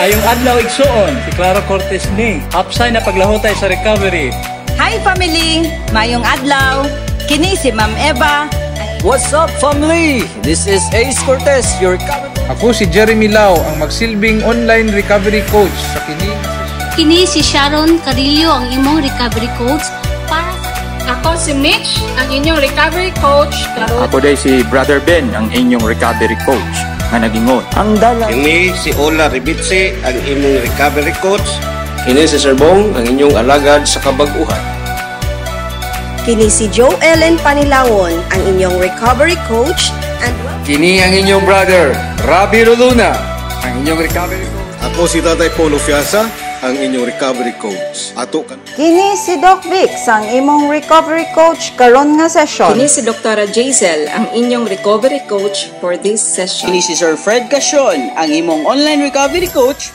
Maayong adlaw igsuon, si Clara Cortez ni. Hapsay na paglahutay sa recovery. Hi family! Mayong adlaw! Kini si Ma'am Eva. What's up, family? This is Ace Cortez, your recovery Ako si Jeremy Lau, ang magsilbing online recovery coach sa kini Kini si Sharon Carillo, ang imong recovery coach para sa Ako si Mitch, ang inyong recovery coach. Ako day si Brother Ben, ang inyong recovery coach nga nagingon. Ang dala. Kini si Ola Ribitse, ang imong recovery coach. Kini si Sir Bong, ang inyong alagad sa kabag-uhan. Kini si Joe Ellen Panilangon, ang inyong recovery coach and Kini ang inyong brother, Rabi Roluna, ang inyong recovery coach. Ako si Tatay Polo Fiasa, ang inyong recovery coach. Ato kan Kini si Doc Vix, ang imong recovery coach karon nga session. Kini si Dr. Jazel, ang inyong recovery coach for this session. Kini si Sir Fred Casyon, ang imong online recovery coach